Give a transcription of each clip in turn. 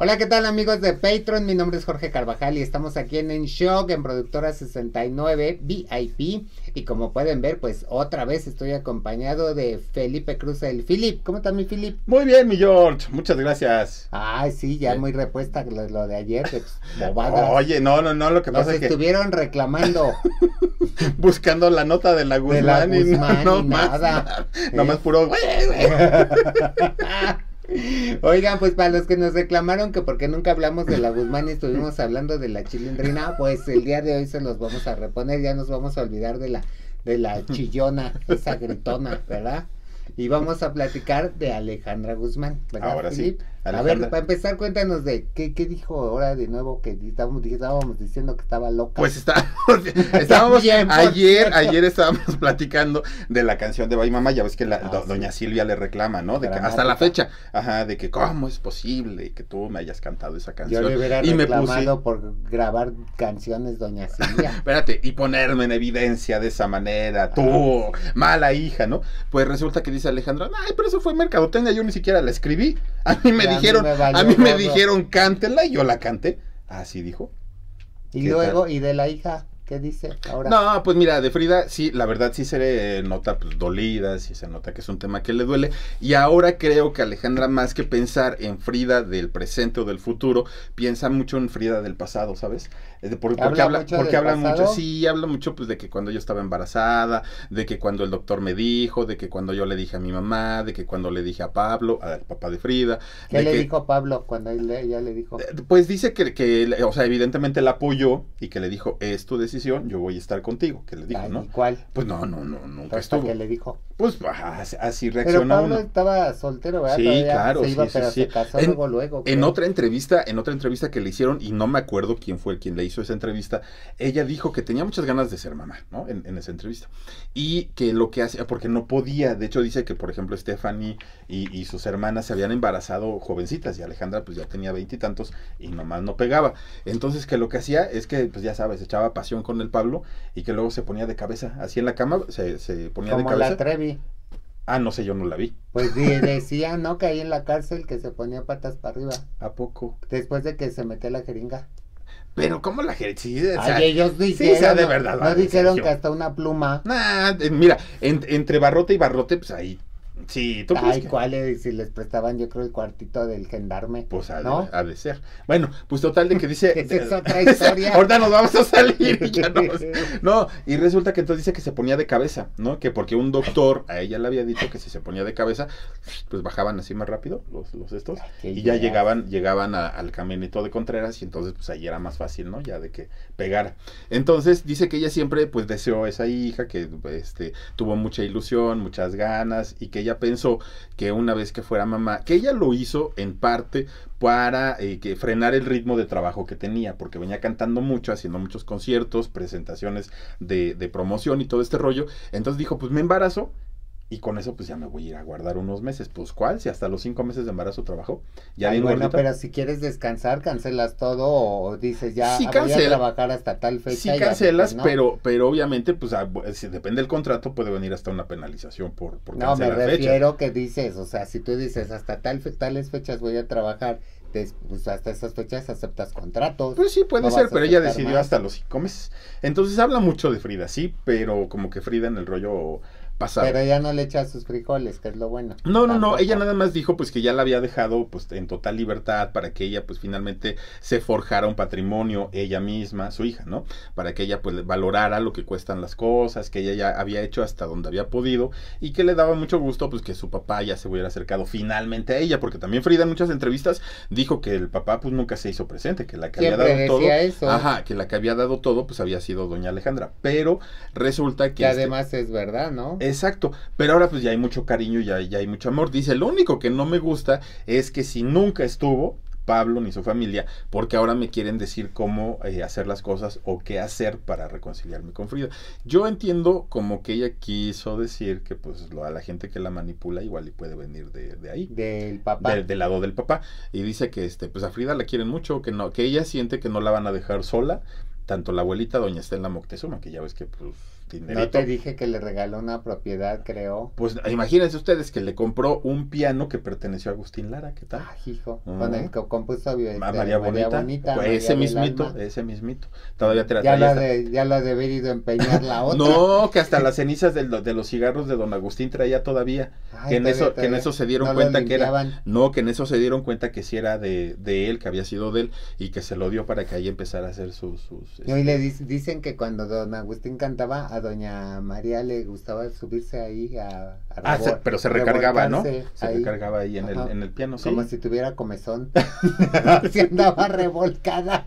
Hola, ¿qué tal amigos de Patreon? Mi nombre es Jorge Carvajal y estamos aquí en En Shock en Productora 69 VIP. Y como pueden ver, pues otra vez estoy acompañado de Felipe Cruz, el Filip. ¿Cómo está mi Filip? Muy bien, mi George, muchas gracias. Ay, sí, ya muy repuesta lo, lo de ayer. de Oye, no, no, no, lo que pasa es que... estuvieron reclamando. Buscando la nota de la Guzmán, De la Guzmán y no, y más, nada. No más ¿Eh? puro... Oigan, pues para los que nos reclamaron que porque nunca hablamos de la Guzmán y estuvimos hablando de la chilindrina, pues el día de hoy se los vamos a reponer, ya nos vamos a olvidar de la de la chillona, esa gritona, ¿verdad? Y vamos a platicar de Alejandra Guzmán, ¿verdad? Ahora sí, A ver, para empezar, cuéntanos de qué, qué dijo ahora de nuevo que estábamos, estábamos diciendo que estaba loca. Pues estábamos, estábamos por ayer, ayer estábamos platicando de la canción de Bye Mamá, ya ves que la, Ah, do- sí. doña Silvia le reclama, ¿no? De que hasta la fecha, ajá, de que cómo es posible que tú me hayas cantado esa Yo canción. le hubiera y me reclamado por grabar canciones, doña Silvia. Espérate, y ponerme en evidencia de esa manera, tú, mala hija, ¿no? Pues resulta que dice Alejandra, ay, pero eso fue mercadotecnia, yo ni siquiera la escribí. A mí me Y a mí dijeron, me valió a mí me dijeron, cántela, y yo la canté. Así dijo. Y ¿Qué luego, ¿y de la hija? ¿Qué dice ahora? No, pues mira, de Frida, sí, la verdad sí se nota pues dolida, sí se nota que es un tema que le duele. Y ahora creo que Alejandra, más que pensar en Frida del presente o del futuro, piensa mucho en Frida del pasado, ¿sabes? Eh, por- porque ¿Habla habla, mucho porque habla mucho, sí, habla mucho pues de que cuando yo estaba embarazada, de que cuando el doctor me dijo, de que cuando yo le dije a mi mamá, de que cuando le dije a Pablo, al papá de Frida. ¿Qué de le que- dijo Pablo cuando él ella le dijo? eh, Pues dice que, que, o sea, evidentemente la apoyó y que le dijo, es tu decisión, yo voy a estar contigo, que le dijo, Ay, ¿no? ¿y ¿Cuál? Pues no, no, no, nunca Hasta estuvo. que le dijo. Pues ajá, así- así Pero Pablo uno. estaba soltero, ¿verdad? Sí, Todavía claro, Se iba, sí, pero sí. se casó En- luego, luego. En creo. otra entrevista, en otra entrevista que le hicieron, y no me acuerdo quién fue quien le hizo esa entrevista, ella dijo que tenía muchas ganas de ser mamá, ¿no? En, en esa entrevista. Y que lo que hacía, porque no podía, de hecho dice que, por ejemplo, Stephanie y, y sus hermanas se habían embarazado jovencitas, y Alejandra pues ya tenía veintitantos y, nomás no pegaba. Entonces que lo que hacía es que, pues ya sabes, echaba pasión con el Pablo y que luego se ponía de cabeza, así en la cama, se, se ponía Como de la cabeza. Trevi. Ah, no sé, yo no la vi. Pues di- decía, ¿no? Que ahí en la cárcel que se ponía patas para arriba. ¿A poco? Después de que se metió la jeringa. Pero ¿cómo la gente? Sí, o sea, ellos sí, dijeron. sea de verdad, No, dijeron que hasta una pluma. Nah, mira, en- entre barrote y barrote, pues ahí. Sí, ¿tú Ay, que- ¿cuál es? Si les prestaban, yo creo, el cuartito del gendarme. Pues ha, ¿No? de, ha de ser. Bueno, pues total de que dice. Esa es otra historia. Ahorita nos vamos a salir y ya no. No, y resulta que entonces dice que se ponía de cabeza, ¿no? Que porque un doctor a ella le había dicho que si se ponía de cabeza, pues bajaban así más rápido los, los estos. Y ya ideas. llegaban, llegaban a- al caminito de Contreras y entonces pues ahí era más fácil, ¿no? Ya de que pegara. Entonces dice que ella siempre pues deseó esa hija, que este tuvo mucha ilusión, muchas ganas y que ella pensó que una vez que fuera mamá, que ella lo hizo en parte para eh, que frenar el ritmo de trabajo que tenía, porque venía cantando mucho, haciendo muchos conciertos, presentaciones de, de promoción y todo este rollo. Entonces dijo, pues me embarazo y con eso pues ya me voy a ir a guardar unos meses. Pues cuál, si hasta los cinco meses de embarazo trabajó. Ya Ay, bueno, pero si quieres descansar, cancelas todo o dices ya Sí, voy a trabajar hasta tal fecha. Sí ya cancelas, no. pero, pero obviamente, pues ah, si depende del contrato, puede venir hasta una penalización por, por No, me fecha. refiero que dices, o sea, si tú dices hasta tal fe- tales fechas voy a trabajar, pues hasta esas fechas aceptas contratos. Pues sí, puede No ser, pero ella decidió más. hasta los cinco meses. Entonces habla mucho de Frida, sí, pero como que Frida en el rollo pasado. pero ella no le echa sus frijoles, que es lo bueno. No, no, no, ella nada más dijo pues que ya la había dejado pues en total libertad para que ella pues finalmente se forjara un patrimonio ella misma, su hija, ¿no? Para que ella pues valorara lo que cuestan las cosas, que ella ya había hecho hasta donde había podido y que le daba mucho gusto pues que su papá ya se hubiera acercado finalmente a ella, porque también Frida en muchas entrevistas dijo que el papá pues nunca se hizo presente, que la que Siempre había dado todo, eso. ajá, que la que había dado todo pues había sido doña Alejandra, pero resulta que Que este- además es verdad, ¿no? Exacto, pero ahora pues ya hay mucho cariño, ya, ya hay mucho amor. Dice, lo único que no me gusta es que si nunca estuvo Pablo ni su familia, porque ahora me quieren decir cómo eh, hacer las cosas o qué hacer para reconciliarme con Frida. Yo entiendo como que ella quiso decir que pues lo, a la gente que la manipula igual y puede venir de, de ahí. Del papá. Del, del lado del papá y dice que este pues a Frida la quieren mucho que no que ella siente que no la van a dejar sola tanto la abuelita doña Estela Moctezuma que ya ves que pues dinerito. No te dije que le regaló una propiedad, creo. Pues imagínense ustedes que le compró un piano que perteneció a Agustín Lara, ¿qué tal? Ay, hijo, Ah. con el que compuso este, Ma- María, Bonita. Pues, María ese mismito, ese mismito. Todavía te la Ya hasta- de, ya lo ha de haber ido a empeñar la otra. No, que hasta las cenizas de, de los cigarros de don Agustín traía todavía. Ay, que en eso, que en eso se dieron No cuenta que era. No, que en eso se dieron cuenta que sí era de, de él, que había sido de él, y que se lo dio para que ahí empezara a hacer sus. sus Y hoy este, le dic- dicen que cuando don Agustín cantaba, a doña María le gustaba subirse ahí a, a Ah, se- pero se recargaba, ¿no? Se ahí, recargaba ahí en el, en el piano, sí. Como si tuviera comezón. se andaba revolcada.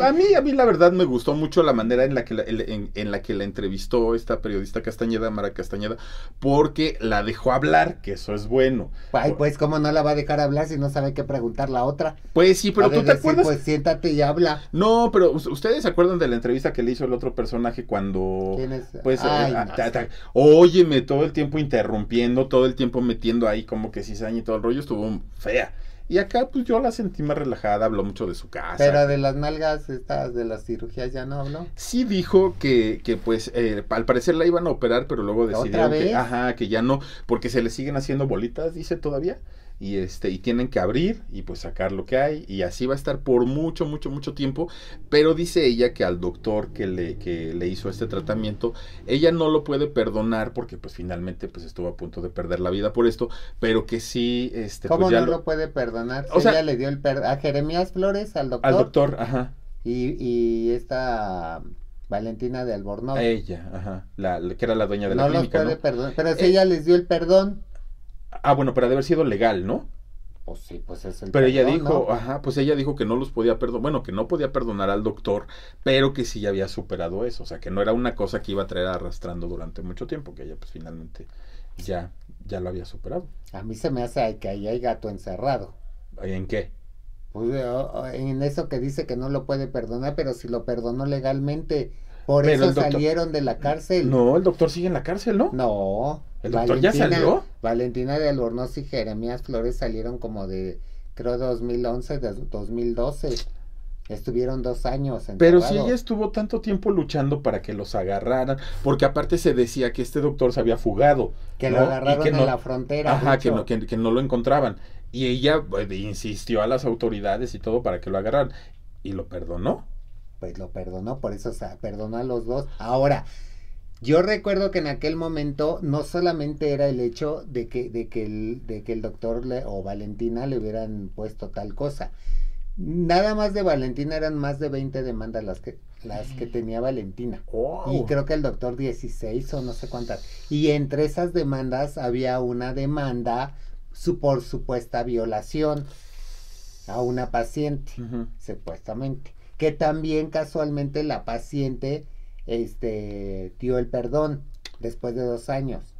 A mí, a mí la verdad me gustó mucho la manera en la que la, en, en- la que la entrevistó esta periodista Castañeda, Mara Castañeda, porque la dejó hablar, que eso es bueno. Ay, pues, ¿cómo no la va a dejar hablar si no sabe qué preguntar la otra? Pues sí, pero tú te acuerdas. Pues siéntate y habla. No, pero us- ustedes se acuerdan de la entrevista que le hizo el otro personaje cuando ¿Quién es? pues eh, Ay, no ta- ta- sé. óyeme todo el tiempo interrumpiendo, todo el tiempo metiendo ahí como que cizaña y todo el rollo estuvo fea. Y acá pues yo la sentí más relajada, habló mucho de su casa. Pero de las nalgas estas, de las cirugías ya no habló. Sí dijo que, que pues eh, al parecer la iban a operar, pero luego ¿Otra decidieron que, ajá, que ya no, porque se le siguen haciendo bolitas, dice todavía, y este, y tienen que abrir y pues sacar lo que hay, y así va a estar por mucho, mucho, mucho tiempo, pero dice ella que al doctor que le, que le hizo este tratamiento, ella no lo puede perdonar porque pues finalmente pues estuvo a punto de perder la vida por esto, pero que sí, este, ¿Cómo pues ya no lo- lo puede perdonar? O sea- Ella le dio el perdón a Jeremías Flores, al doctor, al doctor, ajá, y, y esta Valentina de Albornoz. a ella, ajá, la, la- que era la dueña de la los clínica, puede ¿no? perdonar. Pero si Eh, ella les dio el perdón, Ah, bueno, pero ha de haber sido legal, ¿no? pues sí, pues es el Pero ella dijo, ¿no? ajá, pues ella dijo que no los podía perdonar, bueno, que no podía perdonar al doctor, pero que sí ya había superado eso, o sea, que no era una cosa que iba a traer arrastrando durante mucho tiempo, que ella pues finalmente ya, ya lo había superado. A mí se me hace que ahí hay gato encerrado. ¿En qué? Pues, eh, en eso que dice que no lo puede perdonar, pero si lo perdonó legalmente, por Pero eso doctor- salieron de la cárcel. No, el doctor sigue en la cárcel, ¿no? No. ¿El doctor ya salió? Valentina de Albornoz y Jeremías Flores salieron como de, creo, 2011, de 2012. Estuvieron dos años. Pero si ella estuvo tanto tiempo luchando para que los agarraran, porque aparte se decía que este doctor se había fugado. Que ¿no? lo agarraron que en no- la frontera. Ajá, que no, que, que no lo encontraban. Y ella pues, insistió a las autoridades y todo para que lo agarraran. Y lo perdonó. Pues lo perdonó, por eso o sea, perdonó a los dos. Ahora, yo recuerdo que en aquel momento no solamente era el hecho de que, de que, el, de que el doctor le- o Valentina le hubieran puesto tal cosa. Nada más de Valentina eran más de 20 demandas las que, las que tenía Valentina. Y creo que el doctor 16 o no sé cuántas. Y entre esas demandas había una demanda su, por supuesta violación a una paciente, supuestamente. Que también casualmente la paciente este, dio el perdón después de dos años.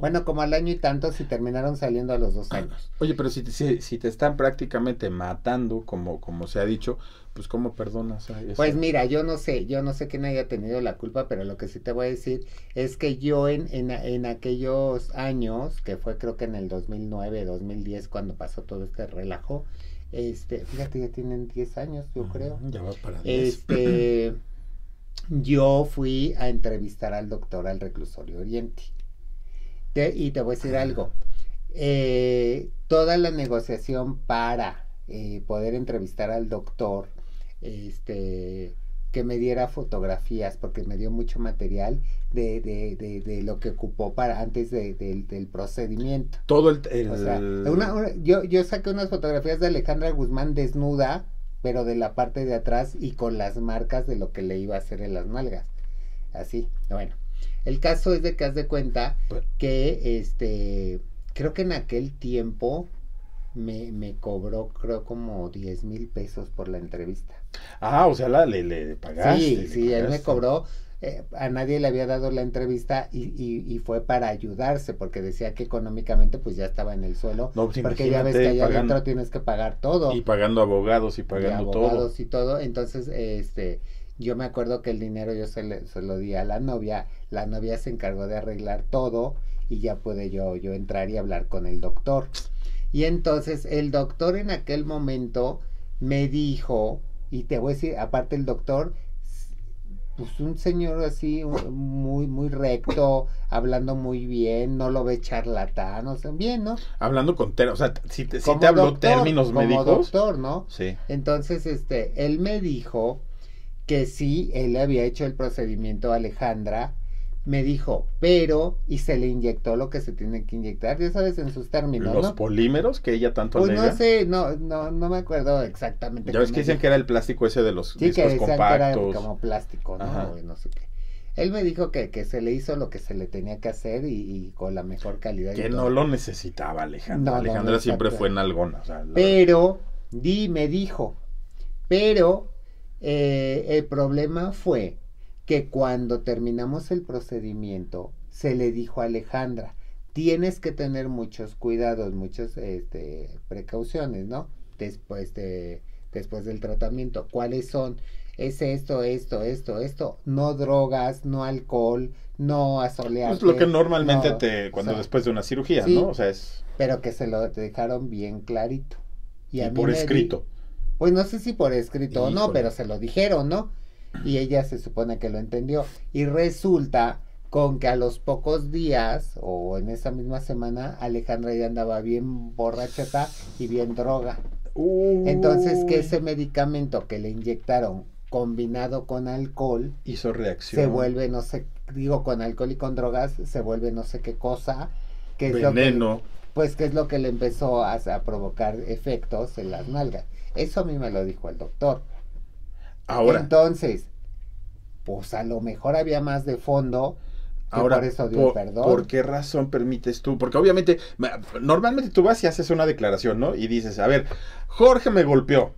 Bueno, como al año y tanto si terminaron saliendo a los dos años. Oye, pero si te, si, si te están prácticamente matando, como, como se ha dicho, pues ¿cómo perdonas a eso? Pues mira, yo no sé, yo no sé quién haya tenido la culpa, pero lo que sí te voy a decir es que yo en, en, en aquellos años, que fue creo que en el 2009, 2010, cuando pasó todo este relajo, este, fíjate, ya tienen 10 años, yo creo. Ya va para 10. Este, yo fui a entrevistar al doctor al reclusorio Oriente. Te- y te voy a decir algo. eh, toda la negociación para eh, poder entrevistar al doctor, este, que me diera fotografías, porque me dio mucho material de, de, de, de lo que ocupó para antes de- del- del procedimiento. Todo el... el- O sea, una- una- yo, yo saqué unas fotografías de Alejandra Guzmán desnuda, pero de la parte de atrás y con las marcas de lo que le iba a hacer en las nalgas. Así, bueno. El caso es de que haz de cuenta que este, creo que en aquel tiempo me, me cobró, creo, como 10 mil pesos por la entrevista. Ah, o sea, la, le, le pagaste. Sí, le sí, él me cobró. Eh, a nadie le había dado la entrevista y, y, y fue para ayudarse porque decía que económicamente pues ya estaba en el suelo No, pues porque ya ves que allá pagando- adentro tienes que pagar todo. Y pagando abogados y y pagando todo. abogados y todo. Entonces este yo me acuerdo que el dinero yo se, le- se lo di a la novia. La novia se encargó de arreglar todo y ya pude yo yo entrar y hablar con el doctor. Y entonces el doctor en aquel momento me dijo y te voy a decir aparte el doctor pues un señor así muy muy recto, hablando muy bien, no lo ve charlatán, o sea, bien, ¿no? Hablando con o sea, si te, si te habló términos como médicos. doctor, ¿no? Sí. Entonces, este, él me dijo que sí, él le había hecho el procedimiento a Alejandra, me dijo, pero, y se le inyectó lo que se tiene que inyectar, ya sabes, en sus términos, ¿Los polímeros que ella tanto pues no sé, no, no, no me acuerdo exactamente. Ya ves que dicen que era el plástico ese de los sí, que compactos. Que era como plástico, ¿no? No sé qué. Él me dijo que, que, se le hizo lo que se le tenía que hacer y, con la mejor calidad. Que no lo necesitaba Alejandra. Alejandra siempre fue en O sea, pero, di, me dijo, pero eh, el problema fue que cuando terminamos el procedimiento se le dijo a Alejandra, tienes que tener muchos cuidados, muchas este, precauciones, ¿no? Después, de, después del tratamiento. ¿Cuáles son? Es esto, esto, esto, esto. No drogas, no alcohol, no asolearte. Es lo que normalmente te, cuando después de una cirugía, ¿no? O sea, es... Pero que se lo dejaron bien clarito. Y, por escrito. pues no sé si por escrito o no, pero se lo dijeron, ¿no? Y ella se supone que lo entendió. Y resulta con que a los pocos días o en esa misma semana Alejandra ya andaba bien borracheta y bien droga. Entonces que ese medicamento que le inyectaron combinado con alcohol hizo reacción. Se vuelve no sé, digo con alcohol y con drogas se vuelve no sé qué cosa que es veneno. Lo que, pues que es lo que le empezó a provocar efectos en las nalgas. Eso a mí me lo dijo el doctor. Ahora. Entonces, pues a lo mejor había más de fondo. Ahora, por eso dio perdón. ¿Por qué razón permites tú? Porque obviamente, normalmente tú vas y haces una declaración, ¿no? Y dices, a ver, Jorge me golpeó.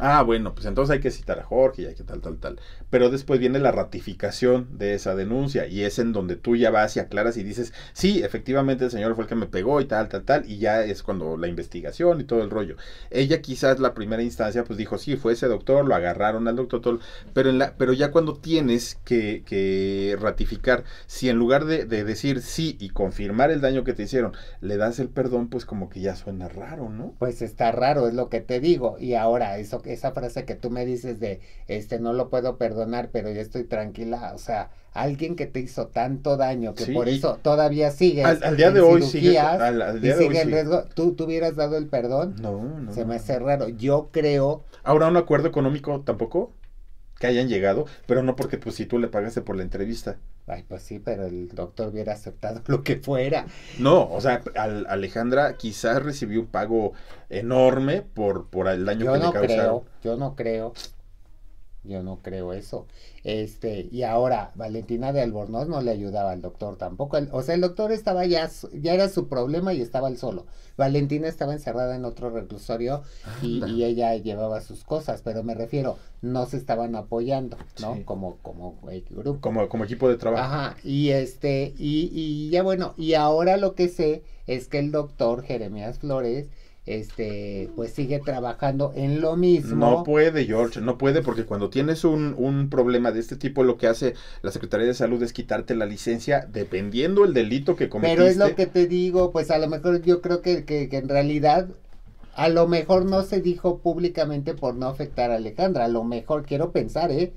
Ah, bueno, pues entonces hay que citar a Jorge y hay que tal, tal, tal. Pero después viene la ratificación de esa denuncia y es en donde tú ya vas y aclaras y dices, sí, efectivamente el señor fue el que me pegó y tal, tal, tal, y ya es cuando la investigación y todo el rollo. Ella quizás la primera instancia pues dijo, sí, fue ese doctor, lo agarraron al doctor, todo, pero, en la, pero ya cuando tienes que, ratificar, si en lugar de, de decir sí y confirmar el daño que te hicieron, le das el perdón, pues como que ya suena raro, ¿no? Pues está raro, es lo que te digo, y ahora eso esa frase que tú me dices de, este, no lo puedo perdonar, pero ya estoy tranquila, o sea, alguien que te hizo tanto daño que por eso todavía sigues al, día de hoy sigue, al, día de hoy en riesgo, ¿tú, ¿tú hubieras dado el perdón? No, no. Se me hace raro. Yo creo. ¿Ahora un acuerdo económico tampoco? que hayan llegado, pero no porque pues si tú le pagaste por la entrevista. Ay, pues sí, pero el doctor hubiera aceptado lo que fuera. No, o sea, Alejandra quizás recibió un pago enorme por, por el daño que no le causaron. Creo, yo no creo. Yo no creo eso. Este, y ahora, Valentina de Albornoz no le ayudaba al doctor tampoco. o sea, el doctor estaba ya, ya era su problema y estaba él solo. Valentina estaba encerrada en otro reclusorio y, ella llevaba sus cosas, pero me refiero, no se estaban apoyando, ¿no? Como, como grupo. Como, como equipo de trabajo. Ajá, y este, y, y ya bueno, y ahora lo que sé es que el doctor Jeremías Flores este, pues sigue trabajando en lo mismo. No puede, George, no puede, porque cuando tienes un, un, problema de este tipo, lo que hace la Secretaría de Salud es quitarte la licencia dependiendo el delito que cometiste. Pero es lo que te digo, pues a lo mejor yo creo que, que, que en realidad a lo mejor no se dijo públicamente por no afectar a Alejandra, a lo mejor quiero pensar, ¿eh?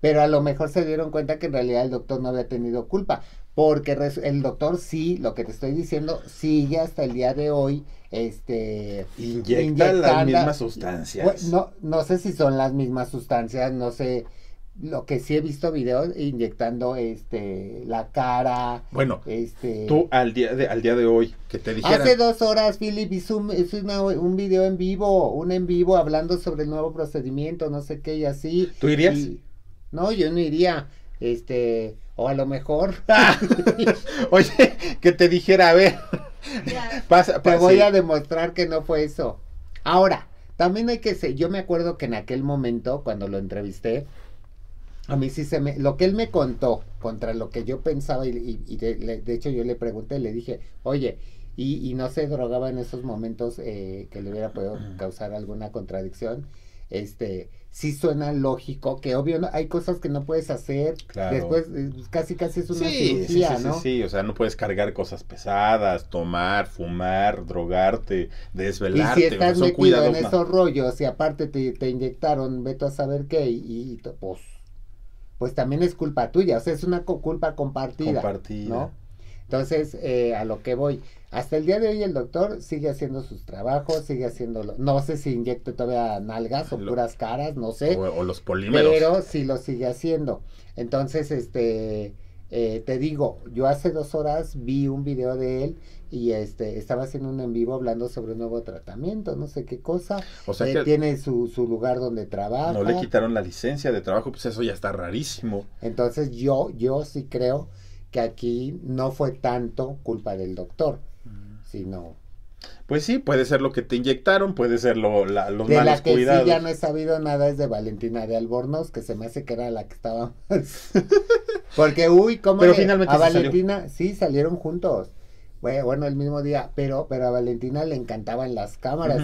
Pero a lo mejor se dieron cuenta que en realidad el doctor no había tenido culpa, porque el doctor sí, lo que te estoy diciendo, sigue hasta el día de hoy este inyecta las mismas sustancias. no, no sé si son las mismas sustancias, no sé. Lo que sí he visto videos inyectando este la cara. Bueno, este tú al día de al día de hoy que te dijeran Hace dos horas Philip hizo un, un video en vivo, un en vivo hablando sobre el nuevo procedimiento, no sé qué y así. ¿Tú irías? no, yo no iría. Este, o a lo mejor. Oye, que te dijera, a ver, te voy a demostrar que no fue eso. Ahora, también hay que ser, yo me acuerdo que en aquel momento, cuando lo entrevisté, a mí sí se me, lo que él me contó contra lo que yo pensaba y, de, hecho yo le pregunté, le dije, oye, y, y no se drogaba en esos momentos eh, que le hubiera podido causar alguna contradicción, este, sí suena lógico, que obvio no, hay cosas que no puedes hacer. Después eh, casi casi es una cirugía, sí, ¿no? Sí, sí, o sea, no puedes cargar cosas pesadas, tomar, fumar, drogarte, desvelarte. Y si estás metido en esos rollos y aparte te, te inyectaron, veto a saber qué, y, pues, pues también es culpa tuya, o sea, es una co- culpa compartida. Compartida. ¿no? Entonces, eh, a lo que voy, hasta el día de hoy el doctor sigue haciendo sus trabajos, sigue haciendo, no sé si inyecta todavía nalgas o Lo- puras caras, no sé, O, o los polímeros. pero sí lo sigue haciendo. Entonces, este, eh, te digo, yo hace dos horas vi un video de él y este estaba haciendo un en vivo hablando sobre un nuevo tratamiento, no sé qué cosa. o sea Eh, que tiene su, su lugar donde trabaja. no le quitaron la licencia de trabajo, pues eso ya está rarísimo. Entonces yo, yo sí creo que aquí no fue tanto culpa del doctor, sino Pues sí, puede ser lo que te inyectaron, puede ser lo, la- los de la malos que cuidados. sí ya no he sabido nada es de Valentina de Albornoz, que se me hace que era la que estaba más. Porque, uy, ¿cómo Pero le- finalmente a salió. Valentina, sí, salieron juntos. Bueno, el mismo día, pero, pero a Valentina le encantaban las cámaras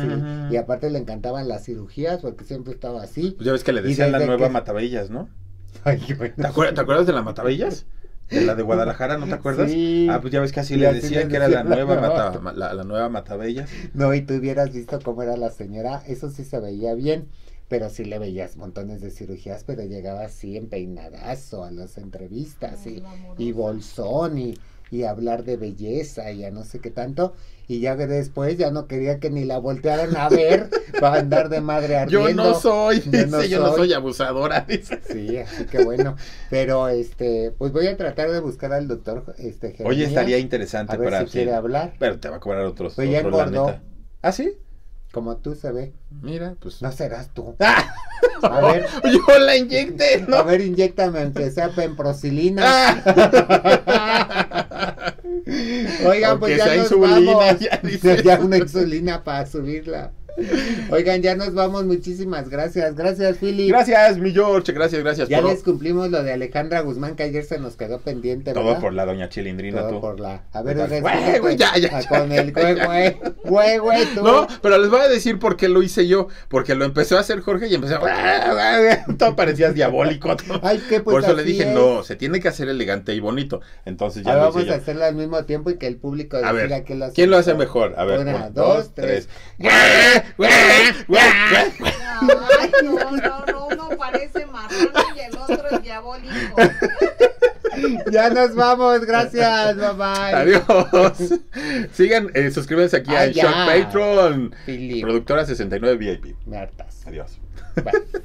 y- aparte le encantaban las cirugías porque siempre estaba así. Pues ya ves que le decían la nueva que- Matabellas, ¿no? Ay, bueno. ¿Te, acuer- te acuerdas de la Matabellas? De la de Guadalajara, ¿no te acuerdas? Sí. Ah, pues ya ves que así Y le así decían que era la la nueva, nueva. mata, ma- la, la nueva Matabellas. No, y tú hubieras visto cómo era la señora, eso sí se veía bien, pero sí le veías montones de cirugías, pero llegaba así en peinadazo a las entrevistas y, y bolsón y, y hablar de belleza y a no sé qué tanto, y ya después ya no quería que ni la voltearan a ver para andar de madre Yo ardiendo. no soy, Yo dice, no yo no soy. soy abusadora, dice. Sí, así que bueno, pero este, pues voy a tratar de buscar al doctor este Oye, Jeremías, estaría interesante a ver para si quiere hablar, Pero te va a cobrar otros. Pues ya otro engordó. ¿Ah, sí? como tú se ve, Mira, pues. no serás tú. ¡Ah! A ver, Yo la inyecté, A ver, inyectame aunque sea penprocilina. ¡Ah! Oigan, Aunque pues ya nos insulina, vamos. ya. Ya una insulina para subirla. Oigan, ya nos vamos. Muchísimas gracias. Gracias, Philip. Gracias, mi George. Gracias, gracias. Ya por- les cumplimos lo de Alejandra Guzmán que ayer se nos quedó pendiente, Todo ¿verdad? por la doña Chilindrina, Todo tú. por la. A ver, Güey, güey, ya, ya, ya, Con el güey, güey. Güey, güey, tú. No, pero les voy a decir por qué lo hice yo. Porque lo empezó a hacer Jorge y empezó a... Todo parecías diabólico. todo. Ay, qué pues Por eso le dije, es. no, se tiene que hacer elegante y bonito. Entonces ya Ahora lo vamos hice a yo. hacerlo al mismo tiempo y que el público A ver, decida quién lo hace ¿quién lo hace mejor? A ver, Una, un, dos, tres. Ay, no, no, no, uno parece marrano y el otro es diabólico. Ya nos vamos, gracias, bye bye. Adiós. Sigan, eh, suscríbanse aquí a. Shock Patreon. Productora 69 VIP. me hartas. Adiós. Bye.